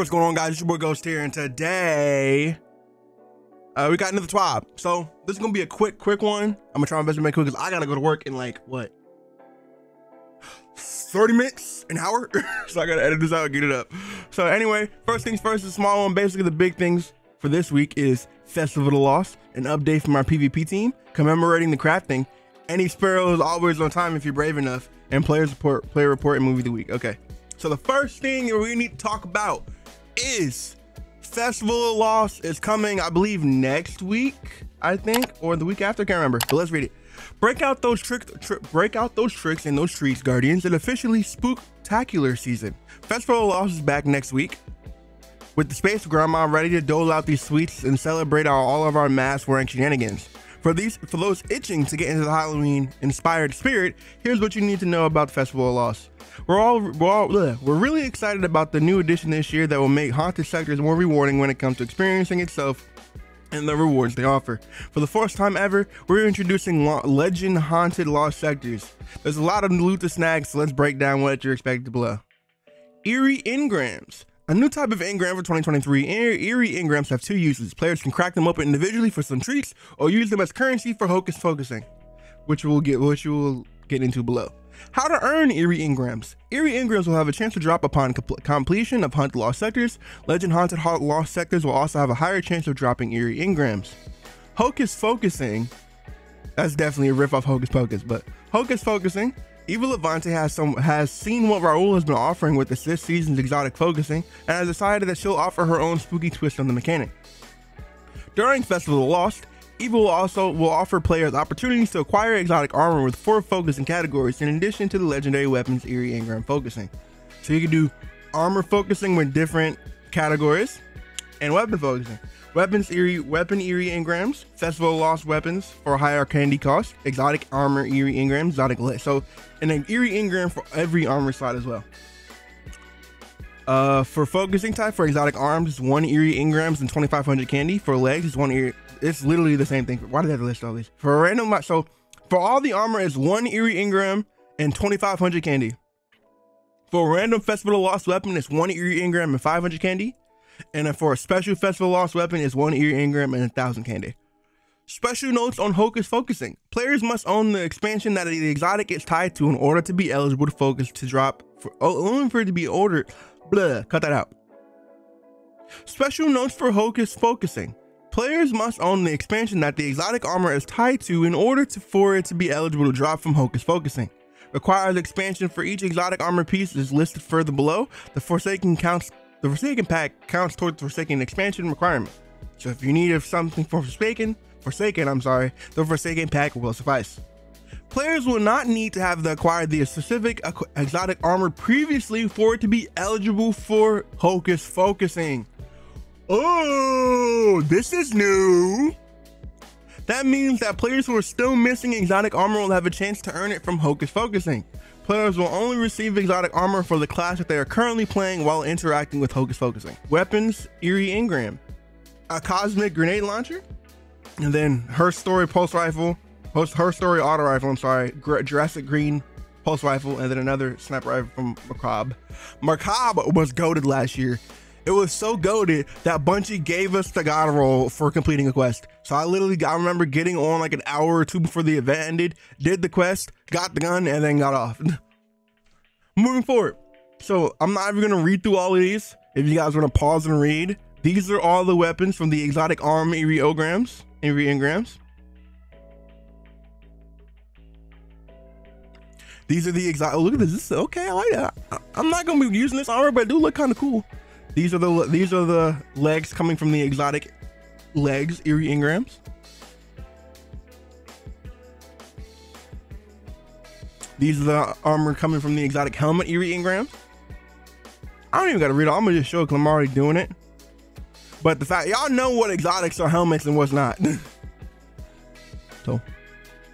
what's going on, guys? It's your boy Ghost here, and today uh, we got another twab. So this is gonna be a quick, quick one. I'm gonna try my best to make it quick because I gotta go to work in like what 30 minutes, an hour. so I gotta edit this out and get it up. So anyway, first things first, the small one. Basically, the big things for this week is Festival of the Lost, an update from our PvP team commemorating the Craftening. Any sparrow is always on time if you're brave enough, and players report, player report, and movie of the week. Okay. So the first thing we need to talk about is Festival of Loss is coming, I believe, next week, I think, or the week after. Can't remember. But let's read it. Break out those tricks, tri break out those tricks in those streets, Guardians, and officially spooktacular season. Festival of Loss is back next week. With the Space Grandma ready to dole out these sweets and celebrate our, all of our mask wearing shenanigans. For these, for those itching to get into the Halloween inspired spirit, here's what you need to know about Festival of Lost. We're all, we're all we're really excited about the new addition this year that will make haunted sectors more rewarding when it comes to experiencing itself and the rewards they offer. For the first time ever, we're introducing legend haunted lost sectors. There's a lot of loot to snag, so let's break down what you're expected below. Eerie engrams. A new type of engram for 2023, Eerie engrams have two uses. Players can crack them open individually for some treats, or use them as currency for hocus focusing, which we'll get, which we'll get into below. How to earn Eerie Engrams. Eerie Engrams will have a chance to drop upon completion of Hunt Lost Sectors. Legend Haunted Lost Sectors will also have a higher chance of dropping Eerie Engrams. Hocus Focusing, that's definitely a riff off Hocus Pocus, but Hocus Focusing, Eva Levante has some has seen what Rahool has been offering with this season's exotic focusing and has decided that she'll offer her own spooky twist on the mechanic. During Festival of the Lost, Eva also will offer players opportunities to acquire exotic armor with four focusing categories in addition to the legendary weapons Eerie Engram focusing. So you can do armor focusing with different categories and weapon focusing. Weapons Eerie Weapon Eerie Engrams, Festival Lost weapons for higher candy cost, exotic armor Eerie Engrams, exotic lit. So and an Eerie Engram for every armor slot as well. Uh, for focusing type for exotic arms, one Eerie Engrams and 2500 candy. For legs, is one Eerie it's literally the same thing. Why did I list all these? For random, so for all the armor is one Eerie Engram and 2,500 candy. For a random Festival Lost weapon, it's one Eerie Engram and 500 candy. And for a special Festival Lost weapon, is one ear Ingram and a 1,000 candy. Special notes on Hocus Focusing. Players must own the expansion that the exotic is tied to in order to be eligible to focus to drop for oh, only for it to be ordered. Blah, cut that out. Special notes for Hocus Focusing. Players must own the expansion that the exotic armor is tied to in order to, for it to be eligible to drop from Hocus Focusing. Requires expansion for each exotic armor piece is listed further below. The Forsaken counts the Forsaken pack counts towards the Forsaken expansion requirement. So if you need something for Forsaken, Forsaken, I'm sorry, the Forsaken pack will suffice. Players will not need to have acquired the specific exotic armor previously for it to be eligible for Hocus Focusing. Oh, this is new. That means that players who are still missing exotic armor will have a chance to earn it from Hocus Focusing. Players will only receive exotic armor for the class that they are currently playing while interacting with Hocus Focusing. Weapons, Eerie Engram, A Cosmic Grenade Launcher. And then Horror Story Pulse Rifle. Horror Story Auto Rifle, I'm sorry. Jurassic Green Pulse Rifle. And then another Sniper Rifle from Macabre. Macabre was goaded last year it was so goaded that Bungie gave us the God roll for completing a quest. So I literally, I remember getting on like an hour or two before the event ended, did the quest, got the gun, and then got off. Moving forward. So I'm not even gonna read through all of these. If you guys want to pause and read, these are all the weapons from the exotic arm Eriograms, engrams. These are the exotic. Oh, look at this. this is, okay, I like that. I, I'm not gonna be using this armor, but it do look kind of cool. These are the these are the legs coming from the exotic legs Eerie Engrams. These are the armor coming from the exotic helmet you Eerie Engrams. I don't even gotta read it. I'm gonna just show I'm already doing it. But the fact y'all know what exotics are helmets and what's not. so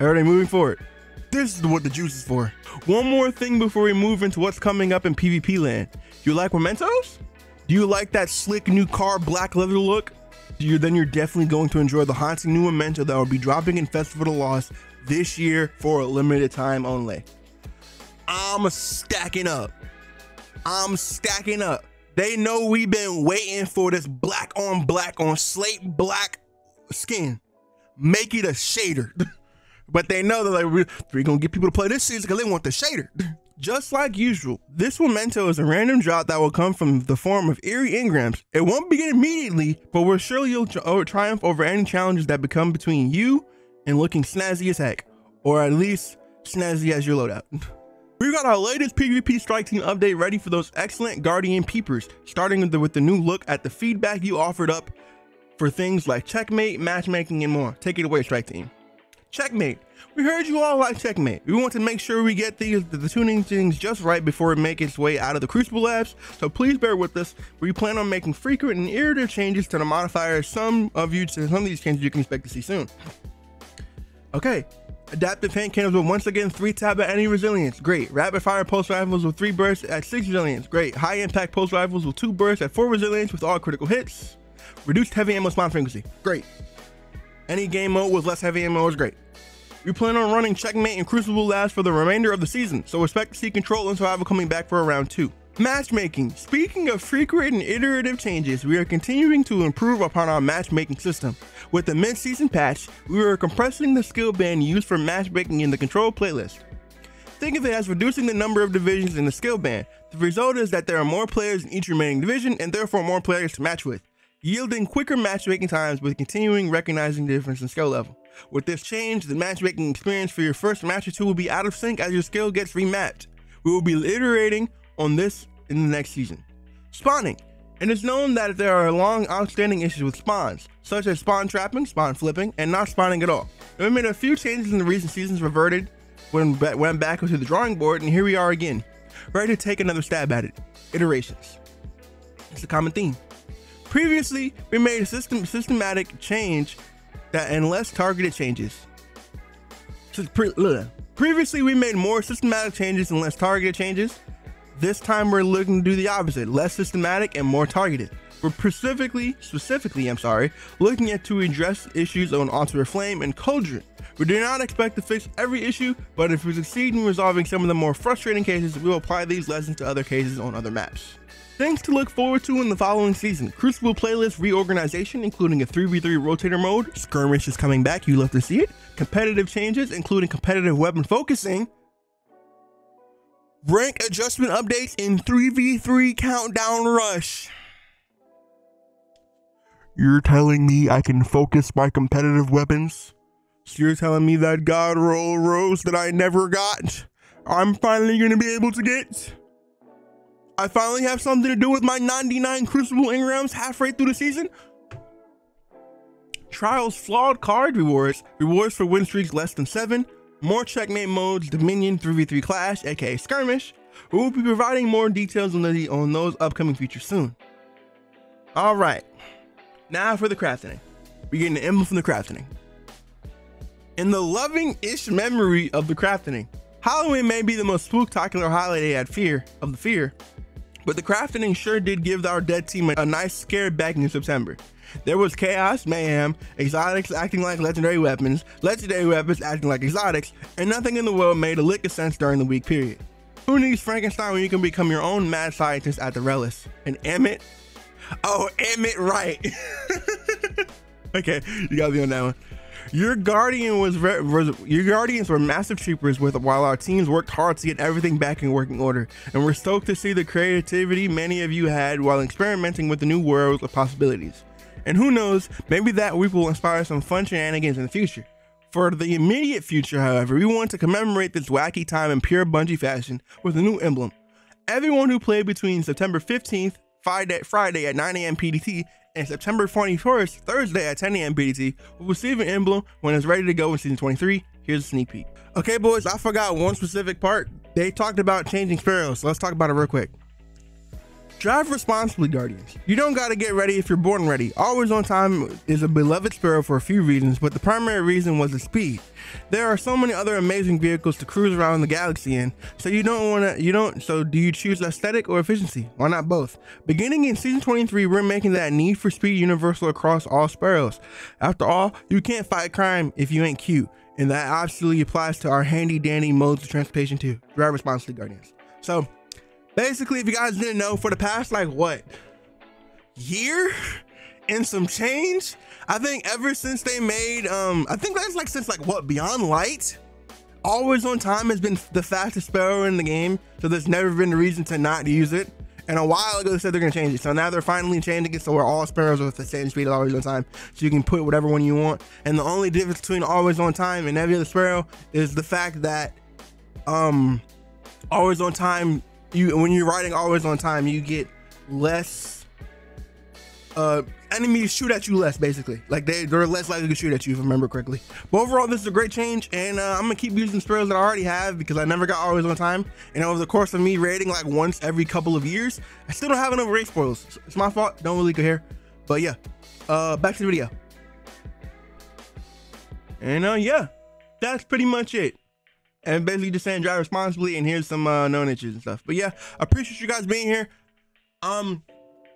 everybody moving forward. This is what the juice is for. One more thing before we move into what's coming up in PvP land. You like mementos? Do you like that slick new car black leather look? You, then you're definitely going to enjoy the haunting new memento that will be dropping in Festival of the Lost this year for a limited time only. I'm stacking up. I'm stacking up. They know we've been waiting for this black on black on slate black skin. Make it a shader. but they know that like we're, gonna get people to play this season because they want the shader. Just like usual, this memento is a random drop that will come from the form of eerie engrams. It won't begin immediately, but we're surely you'll tri- oh, triumph over any challenges that become between you and looking snazzy as heck, or at least snazzy as your loadout. We've got our latest PvP Strike Team update ready for those excellent Guardian peepers, starting with the, with the new look at the feedback you offered up for things like checkmate, matchmaking, and more. Take it away, Strike Team. Checkmate. We heard you all like Checkmate. We want to make sure we get these the, the tuning things just right before it makes its way out of the Crucible Labs, so please bear with us. We plan on making frequent and iterative changes to the modifiers. Some of you, some of these changes you can expect to see soon. Okay, Adaptive paint cannons with once again 3 tab at any resilience, great. Rapid fire pulse rifles with 3 bursts at 6 resilience, great. High impact pulse rifles with 2 bursts at 4 resilience with all critical hits. Reduced heavy ammo spawn frequency, great. Any game mode with less heavy ammo is great. We plan on running Checkmate and Crucible Labs for the remainder of the season, so expect to see Control and Survival coming back for round 2. Matchmaking. Speaking of frequent and iterative changes, we are continuing to improve upon our matchmaking system. With the mid-season patch, we are compressing the skill band used for matchmaking in the Control playlist. Think of it as reducing the number of divisions in the skill band. The result is that there are more players in each remaining division and therefore more players to match with, yielding quicker matchmaking times with continuing recognizing the difference in skill level. With this change, the matchmaking experience for your first match or two will be out of sync as your skill gets rematched. We will be iterating on this in the next season. Spawning. And It is known that there are long outstanding issues with spawns, such as spawn trapping, spawn flipping, and not spawning at all. We made a few changes in the recent seasons, reverted, when went back to the drawing board, and here we are again, ready to take another stab at it. Iterations. It's a common theme. Previously, we made a system systematic change that and less targeted changes. Previously, we made more systematic changes and less targeted changes. This time we're looking to do the opposite, less systematic and more targeted. We're specifically, specifically, I'm sorry, looking at to address issues on Altar Flame and Cauldron. We do not expect to fix every issue, but if we succeed in resolving some of the more frustrating cases, we will apply these lessons to other cases on other maps. Things to look forward to in the following season. Crucible playlist reorganization, including a 3v3 rotator mode. Skirmish is coming back, you love to see it. Competitive changes, including competitive weapon focusing, rank adjustment updates in 3v3 countdown rush. You're telling me I can focus my competitive weapons? So you're telling me that God roll rose that I never got, I'm finally gonna be able to get? I finally have something to do with my 99 Crucible engrams halfway through the season? Trials flawed card rewards, rewards for win streaks less than 7, more checkmate modes, Dominion 3v3 Clash, aka Skirmish. We will be providing more details on, the, on those upcoming features soon. Alright, now for the Craftening. We're getting the emblem from the Craftening. In the loving-ish memory of the Craftening, Halloween may be the most spectacular holiday at fear of the fear, but the Craftening sure did give our dead team a, a nice scare back in September. There was chaos, mayhem, exotics acting like legendary weapons, legendary weapons acting like exotics, and nothing in the world made a lick of sense during the week period. Who needs Frankenstein when you can become your own mad scientist at the Relic? And Emmett? Oh, Emmett Wright. okay, you gotta be on that one. Your guardian was, was, your guardians were massive troopers with while our teams worked hard to get everything back in working order, and we're stoked to see the creativity many of you had while experimenting with the new worlds of possibilities. And who knows, maybe that week will inspire some fun shenanigans in the future. For the immediate future, however, we want to commemorate this wacky time in pure Bungie fashion with a new emblem. Everyone who played between September 15th, Friday, Friday at 9 a.m. PDT, and September 21st, Thursday at 10 a.m. PDT, will receive an emblem when it's ready to go in Season 23. Here's a sneak peek. Okay, boys, I forgot one specific part. They talked about changing sparrows, so let's talk about it real quick. Drive responsibly, Guardians. You don't gotta get ready if you're born ready. Always on time is a beloved Sparrow for a few reasons, but the primary reason was the speed. There are so many other amazing vehicles to cruise around the galaxy in, so you don't wanna, you don't, so do you choose aesthetic or efficiency? Why not both? Beginning in season 23, we're making that need for speed universal across all Sparrows. After all, you can't fight crime if you ain't cute, and that absolutely applies to our handy dandy modes of transportation too. Drive responsibly, Guardians. So, basically, if you guys didn't know, for the past like what year and some change, I think ever since they made, um, I think that's like since like what Beyond Light, always on time has been the fastest sparrow in the game. So there's never been a reason to not use it. And a while ago, they said they're gonna change it. So now they're finally changing it so where all sparrows with the same speed always on time. So you can put whatever one you want. And the only difference between always on time and every other sparrow is the fact that um always on time you when you're riding always on time you get less uh enemies shoot at you less basically. Like they they're less likely to shoot at you if i remember correctly. But overall this is a great change and uh, i'm gonna keep using sparrows that i already have because i never got always on time. And over the course of me raiding like once every couple of years i still don't have enough raid spoils. It's my fault. Don't really care. But yeah. Uh back to the video. And uh yeah. That's pretty much it and basically just saying drive responsibly and here's some uh known issues and stuff. But yeah i appreciate you guys being here. Um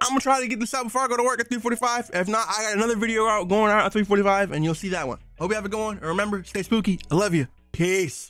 i'm gonna try to get this out before i go to work at 3:45. if not i got another video out going out at 3:45, and you'll see that one. Hope you have good one and remember stay spooky. I love you. Peace